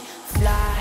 fly.